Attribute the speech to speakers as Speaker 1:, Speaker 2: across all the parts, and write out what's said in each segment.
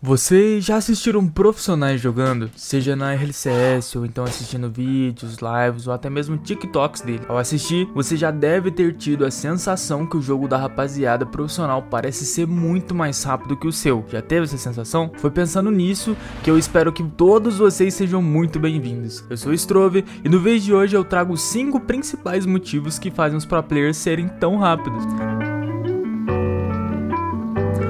Speaker 1: Vocês já assistiram profissionais jogando? Seja na RLCS ou então assistindo vídeos, lives ou até mesmo TikToks dele. Ao assistir, você já deve ter tido a sensação que o jogo da rapaziada profissional parece ser muito mais rápido que o seu. Já teve essa sensação? Foi pensando nisso que eu espero que todos vocês sejam muito bem-vindos. Eu sou o Strove e no vídeo de hoje eu trago 5 principais motivos que fazem os pro players serem tão rápidos.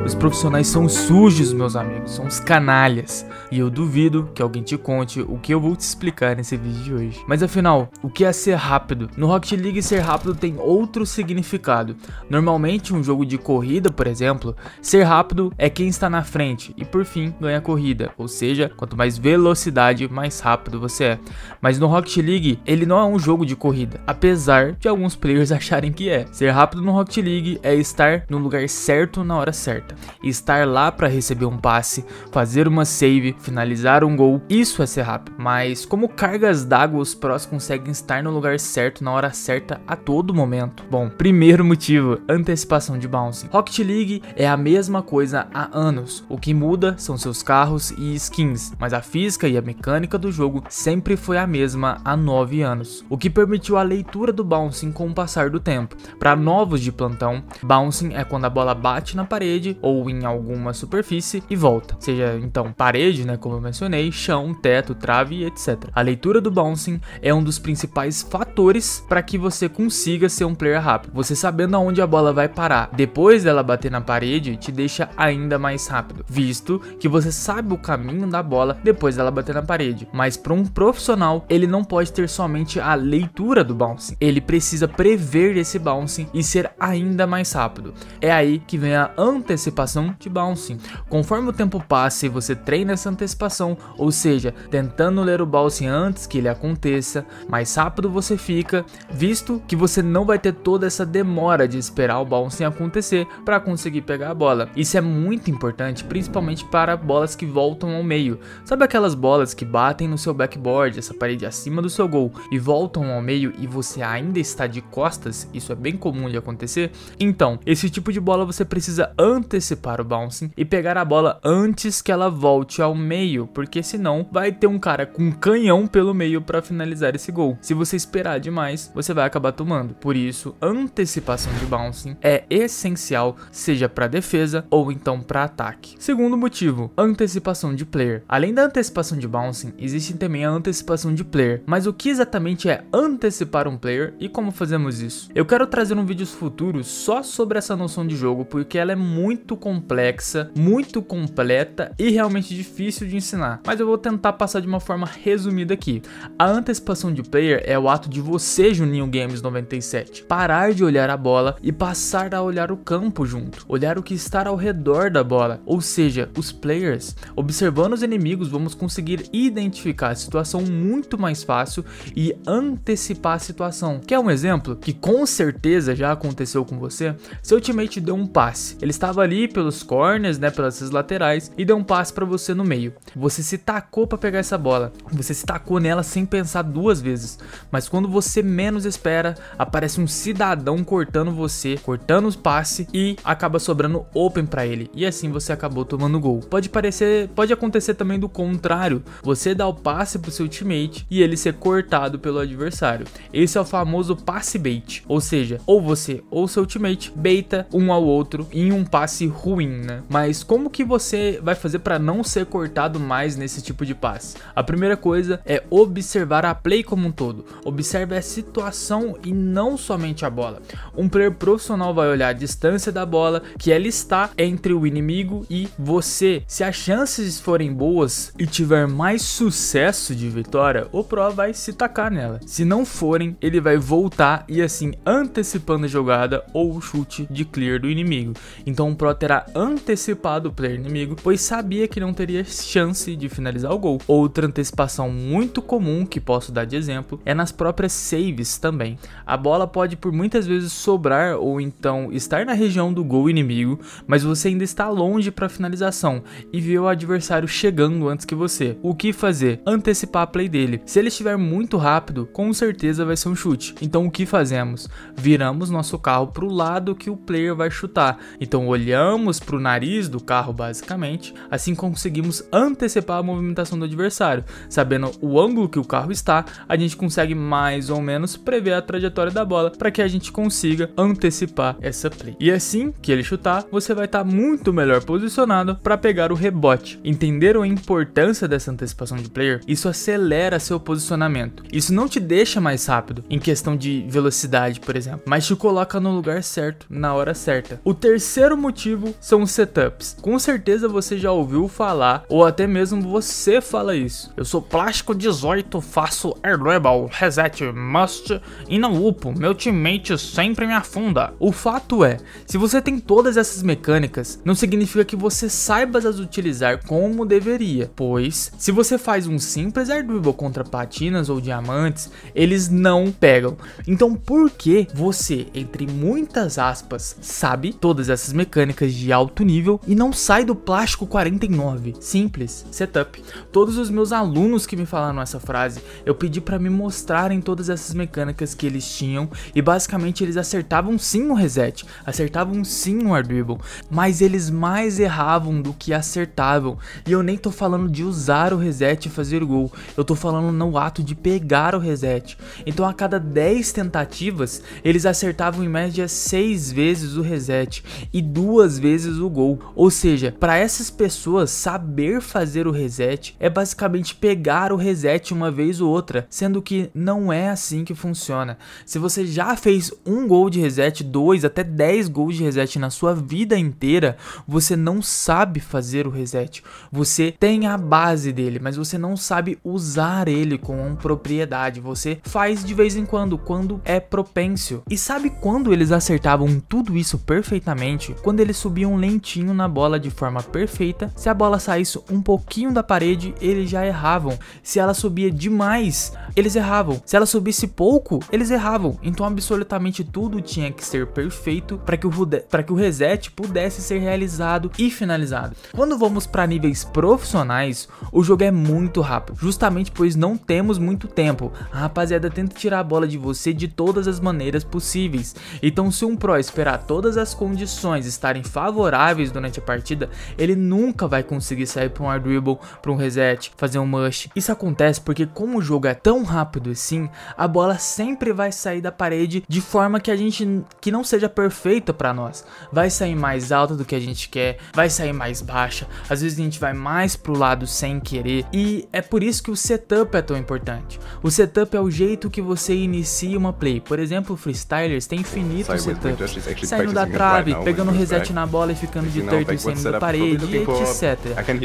Speaker 1: Os profissionais são sujos, meus amigos, são os canalhas. E eu duvido que alguém te conte o que eu vou te explicar nesse vídeo de hoje. Mas afinal, o que é ser rápido? No Rocket League, ser rápido tem outro significado. Normalmente, um jogo de corrida, por exemplo, ser rápido é quem está na frente e por fim ganha a corrida. Ou seja, quanto mais velocidade, mais rápido você é. Mas no Rocket League, ele não é um jogo de corrida, apesar de alguns players acharem que é. Ser rápido no Rocket League é estar no lugar certo na hora certa estar lá para receber um passe, fazer uma save, finalizar um gol, isso é ser rápido. Mas como cargas d'água, os prós conseguem estar no lugar certo na hora certa a todo momento. Bom, primeiro motivo, antecipação de bouncing. Rocket League é a mesma coisa há anos. O que muda são seus carros e skins, mas a física e a mecânica do jogo sempre foi a mesma há 9 anos. O que permitiu a leitura do bouncing com o passar do tempo. Para novos de plantão, bouncing é quando a bola bate na parede ou em alguma superfície e volta, seja então parede, né, como eu mencionei, chão, teto, trave, etc. A leitura do bouncing é um dos principais fatores para que você consiga ser um player rápido. Você sabendo aonde a bola vai parar depois dela bater na parede te deixa ainda mais rápido, visto que você sabe o caminho da bola depois dela bater na parede. Mas para um profissional, ele não pode ter somente a leitura do bouncing, ele precisa prever esse bouncing e ser ainda mais rápido. É aí que vem a antecipação antecipação de bouncing. Conforme o tempo passa e você treina essa antecipação, ou seja, tentando ler o bouncing antes que ele aconteça, mais rápido você fica, visto que você não vai ter toda essa demora de esperar o bouncing acontecer para conseguir pegar a bola. Isso é muito importante, principalmente para bolas que voltam ao meio. Sabe aquelas bolas que batem no seu backboard, essa parede acima do seu gol, e voltam ao meio e você ainda está de costas? Isso é bem comum de acontecer. Então, esse tipo de bola você precisa antecipar antecipar o bouncing e pegar a bola antes que ela volte ao meio, porque senão vai ter um cara com um canhão pelo meio para finalizar esse gol. Se você esperar demais, você vai acabar tomando. Por isso, antecipação de bouncing é essencial, seja para defesa ou então para ataque. Segundo motivo, antecipação de player. Além da antecipação de bouncing, existe também a antecipação de player. Mas o que exatamente é antecipar um player e como fazemos isso? Eu quero trazer um vídeos futuros só sobre essa noção de jogo, porque ela é muito complexa, muito completa e realmente difícil de ensinar. Mas eu vou tentar passar de uma forma resumida aqui. A antecipação de player é o ato de você, Juninho Games 97, parar de olhar a bola e passar a olhar o campo junto, olhar o que está ao redor da bola, ou seja, os players. Observando os inimigos, vamos conseguir identificar a situação muito mais fácil e antecipar a situação. Quer um exemplo que com certeza já aconteceu com você? Seu teammate deu um passe, ele estava ali pelos corners, né, pelas laterais e deu um passe para você no meio. Você se tacou para pegar essa bola. Você se tacou nela sem pensar duas vezes. Mas quando você menos espera, aparece um cidadão cortando você, cortando os passe e acaba sobrando open para ele. E assim você acabou tomando gol. Pode parecer, pode acontecer também do contrário. Você dá o passe pro seu teammate e ele ser cortado pelo adversário. Esse é o famoso passe bait, ou seja, ou você ou seu teammate beita um ao outro em um passe ruim, né? Mas como que você vai fazer para não ser cortado mais nesse tipo de passe? A primeira coisa é observar a play como um todo. Observe a situação e não somente a bola. Um player profissional vai olhar a distância da bola que ela está entre o inimigo e você. Se as chances forem boas e tiver mais sucesso de vitória, o pro vai se tacar nela. Se não forem, ele vai voltar e assim antecipando a jogada ou o chute de clear do inimigo. Então o pro terá antecipado o player inimigo, pois sabia que não teria chance de finalizar o gol. Outra antecipação muito comum que posso dar de exemplo é nas próprias saves também. A bola pode por muitas vezes sobrar ou então estar na região do gol inimigo, mas você ainda está longe para finalização e vê o adversário chegando antes que você. O que fazer? Antecipar a play dele. Se ele estiver muito rápido, com certeza vai ser um chute. Então o que fazemos? Viramos nosso carro para o lado que o player vai chutar. Então olhamos olhamos para o nariz do carro basicamente, assim conseguimos antecipar a movimentação do adversário. Sabendo o ângulo que o carro está, a gente consegue mais ou menos prever a trajetória da bola para que a gente consiga antecipar essa play. E assim que ele chutar, você vai estar tá muito melhor posicionado para pegar o rebote. Entenderam a importância dessa antecipação de player? Isso acelera seu posicionamento. Isso não te deixa mais rápido em questão de velocidade, por exemplo, mas te coloca no lugar certo, na hora certa. O terceiro motivo são os setups. Com certeza você já ouviu falar, ou até mesmo você fala isso. Eu sou plástico 18, faço airball, reset, must e não upo. Meu teammate sempre me afunda. O fato é, se você tem todas essas mecânicas, não significa que você saiba as utilizar como deveria, pois se você faz um simples air dribble contra patinas ou diamantes, eles não pegam. Então por que você, entre muitas aspas, sabe todas essas mecânicas de alto nível e não sai do plástico 49? Simples, setup. Todos os meus alunos que me falaram essa frase, eu pedi para me mostrarem todas essas mecânicas que eles tinham e basicamente eles acertavam sim o reset, acertavam sim o air dribble, mas eles mais erravam do que acertavam. E eu nem tô falando de usar o reset e fazer gol, eu tô falando no ato de pegar o reset. Então a cada 10 tentativas, eles acertavam em média 6 vezes o reset e duas vezes o gol. Ou seja, para essas pessoas saber fazer o reset é basicamente pegar o reset uma vez ou outra, sendo que não é assim que funciona. Se você já fez um gol de reset, dois até 10 gols de reset na sua vida inteira, você não sabe fazer o reset. Você tem a base dele, mas você não sabe usar ele com propriedade. Você faz de vez em quando, quando é propêncio. E sabe quando eles acertavam tudo isso perfeitamente? Quando eles subiam lentinho na bola de forma perfeita. Se a bola saísse um pouquinho da parede, eles já erravam. Se ela subia demais, eles erravam. Se ela subisse pouco, eles erravam. Então absolutamente tudo tinha que ser perfeito para que, o, que o reset pudesse ser realizado e finalizado. Quando vamos para níveis profissionais, o jogo é muito rápido, justamente pois não temos muito tempo. A rapaziada tenta tirar a bola de você de todas as maneiras possíveis. Então se um pro esperar todas as condições estarem favoráveis durante a partida, ele nunca vai conseguir sair para um air dribble, para um reset, fazer um mush. Isso acontece porque como o jogo é tão rápido assim, a bola sempre vai sair da parede de forma que a gente que não seja perfeita para nós. Vai sair mais alta do que a gente quer, vai sair mais baixa. Às vezes a gente vai mais pro lado sem querer e é por isso que o setup é tão importante. O setup é o jeito que você inicia uma play. Por exemplo, freestylers tem infinitos setups. Saindo da trave, pegando reset na bola e ficando de turtle em cima da parede, etc.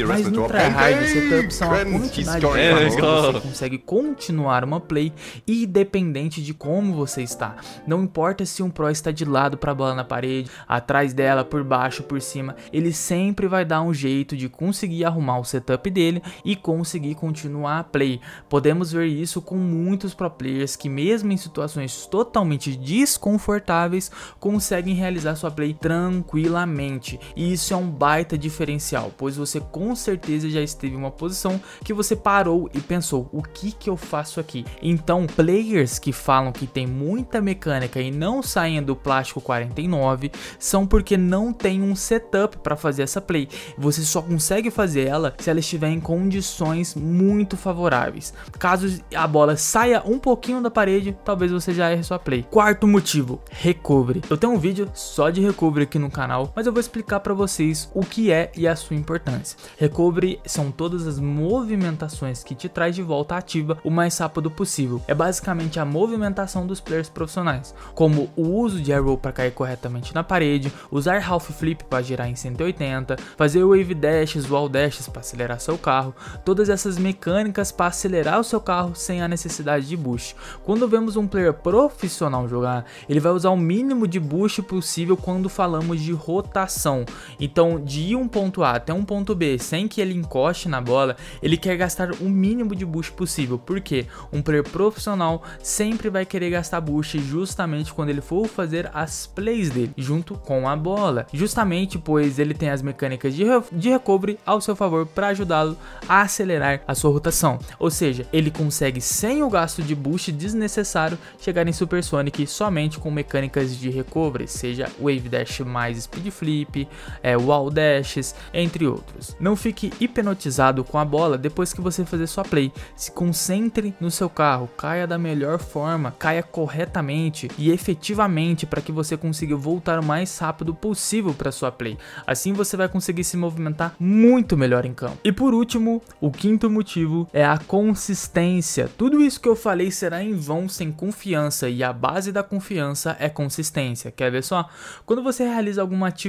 Speaker 1: Mas no tryhard, setups são a quantidade de vezes que você consegue continuar uma play independente de como você está. Não importa se um pro está de lado para a bola na parede, atrás dela, por baixo, por cima, ele sempre vai dar um jeito de conseguir arrumar o setup dele e conseguir continuar a play. Podemos ver isso com muitos pro players que mesmo em situações totalmente desconfortáveis conseguem realizar sua play tranquilamente. E isso é um baita diferencial, pois você com certeza já esteve em uma posição que você parou e pensou: o que que eu faço aqui? Então, players que falam que tem muita mecânica e não saem do plástico 49 são porque não tem um setup para fazer essa play. Você só consegue fazer ela se ela estiver em condições muito favoráveis. Caso a bola saia um pouquinho da parede, talvez você já erre sua play. Quarto motivo, recovery. Eu tenho um vídeo só de recovery aqui no canal, mas eu vou explicar para vocês o que é e a sua importância. Recovery são todas as movimentações que te traz de volta ativa o mais rápido possível. É basicamente a movimentação dos players profissionais, como o uso de arrow para cair corretamente na parede, usar half flip para girar em 180, fazer wave dashes, wall dashes para acelerar seu carro, todas essas mecânicas para acelerar o seu carro sem a necessidade de boost. Quando vemos um player profissional jogar, ele vai usar o mínimo de boost possível quando falamos de rotação. Então, de ir um ponto A até um ponto B sem que ele encoste na bola, ele quer gastar o mínimo de boost possível. Porque um player profissional sempre vai querer gastar boost justamente quando ele for fazer as plays dele junto com a bola. Justamente pois ele tem as mecânicas de, de recovery ao seu favor para ajudá-lo a acelerar a sua rotação. Ou seja, ele consegue sem o gasto de boost desnecessário chegar em Super Sonic somente com mecânicas de recovery, seja Wave Dash mais Speed flip, é, wall dashes, entre outros. Não fique hipnotizado com a bola depois que você fazer sua play. Se concentre no seu carro, caia da melhor forma, caia corretamente e efetivamente para que você consiga voltar o mais rápido possível para sua play. Assim você vai conseguir se movimentar muito melhor em campo. E por último, o quinto motivo é a consistência. Tudo isso que eu falei será em vão sem confiança e a base da confiança é consistência. Quer ver só? Quando você realiza alguma atividade,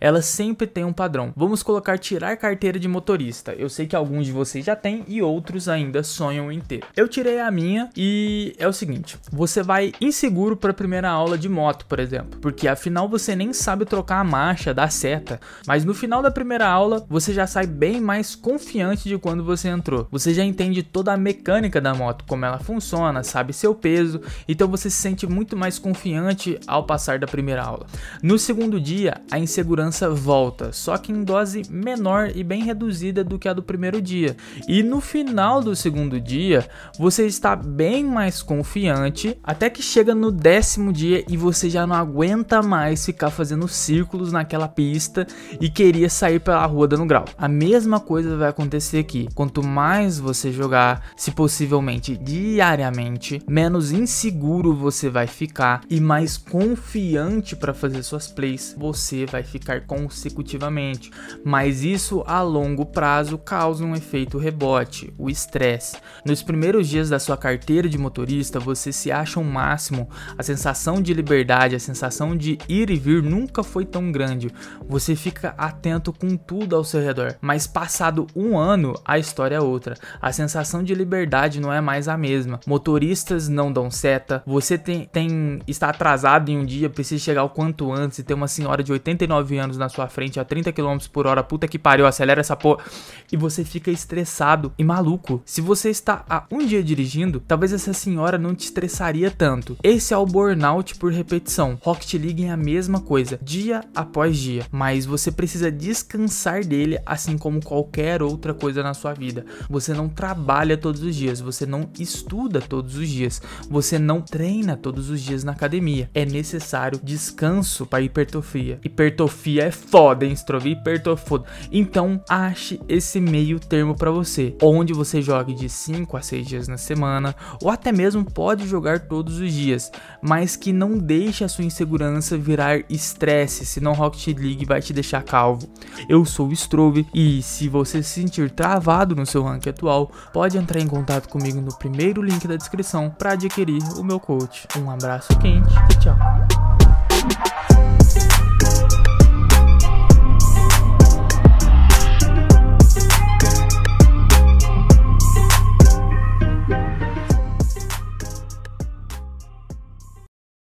Speaker 1: ela sempre tem um padrão. Vamos colocar tirar carteira de motorista. Eu sei que alguns de vocês já têm e outros ainda sonham em ter. Eu tirei a minha e é o seguinte: você vai inseguro para a primeira aula de moto, por exemplo, porque afinal você nem sabe trocar a marcha, dar seta, mas no final da primeira aula você já sai bem mais confiante de quando você entrou. Você já entende toda a mecânica da moto, como ela funciona, sabe seu peso, então você se sente muito mais confiante ao passar da primeira aula. No segundo dia, a insegurança volta, só que em dose menor e bem reduzida do que a do primeiro dia. E no final do segundo dia, você está bem mais confiante, até que chega no décimo dia e você já não aguenta mais ficar fazendo círculos naquela pista e queria sair pela rua dando grau. A mesma coisa vai acontecer aqui. Quanto mais você jogar, se possivelmente diariamente, menos inseguro você vai ficar e mais confiante para fazer suas plays você vai ficar consecutivamente. Mas isso a longo prazo causa um efeito rebote, o estresse. Nos primeiros dias da sua carteira de motorista, você se acha um máximo, a sensação de liberdade, a sensação de ir e vir nunca foi tão grande. Você fica atento com tudo ao seu redor. Mas passado um ano, a história é outra. A sensação de liberdade não é mais a mesma. Motoristas não dão seta. Você tem, tem está atrasado em um dia, precisa chegar o quanto antes e tem uma senhora de 89 anos na sua frente a 30 km por hora. Puta que pariu, acelera essa porra. E você fica estressado e maluco. Se você está há um dia dirigindo, talvez essa senhora não te estressaria tanto. Esse é o burnout por repetição. Rocket League é a mesma coisa, dia após dia, mas você precisa descansar dele assim como qualquer outra coisa na sua vida. Você não trabalha todos os dias, você não estuda todos os dias, você não treina todos os dias na academia. É necessário descanso para hipertrofia. Hipertrofia é foda, hein, Strovi? Hipertrofia. Então, ache esse meio termo para você, onde você jogue de 5 a 6 dias na semana, ou até mesmo pode jogar todos os dias, mas que não deixe a sua insegurança virar estresse, senão Rocket League vai te deixar calvo. Eu sou o Strove e se você se sentir travado no seu rank atual, pode entrar em contato comigo no primeiro link da descrição para adquirir o meu coach. Um abraço quente e tchau.